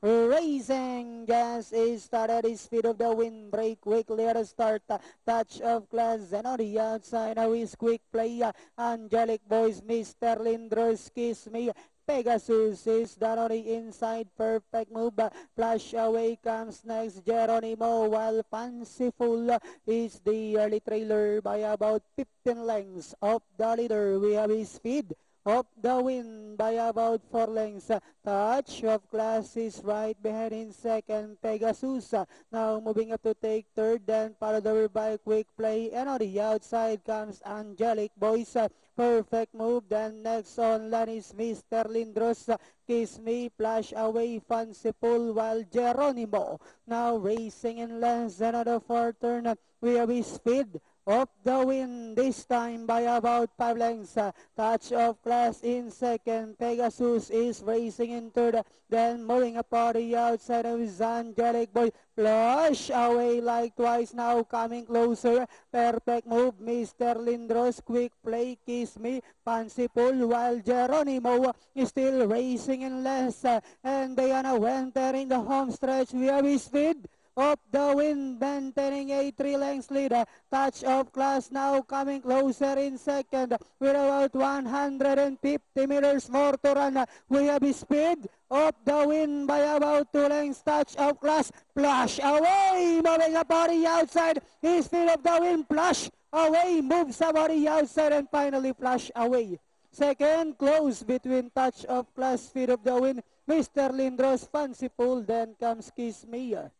Racing gas is started the speed of the wind break quickly at the start touch of class and on the outside now is quick play angelic boys Mr. Lindros kiss me Pegasus is down on the inside. Perfect move. Flush away comes next Geronimo while Fanciful is the early trailer by about 15 lengths of the leader. We have his speed of the wind by about four lengths. Touch of class is right behind in second. Pegasus now moving up to take third. Then over by quick play. And on the outside comes Angelic Boys. Perfect move. Then next on Lanis Mr. Lindros. Kiss Me, Flush Away, Fanciful, while Geronimo now racing in less than the fourth turn. We have his speed of the wind this time by about five lengths. Uh, touch of class in second. Pegasus is racing in third. Then moving up on the outside of his angelic boy. Flush away like twice now coming closer. Perfect move. Mr. Lindros. Quick play. Kiss me. Fanciful while Geronimo is still racing in less. Uh, and Diana Winter in the home stretch. We have his speed of the wind, maintaining a three lengths lead. Touch of class now coming closer in second with about 150 meters more to run. We have speed of the wind by about two lengths. Touch of class, flush away, moving up body outside. His speed of the wind, flush away, on the outside and finally flush away. Second, close between touch of class, speed of the wind. Mr. Lindros, Fanciful, then comes Kiss Mia.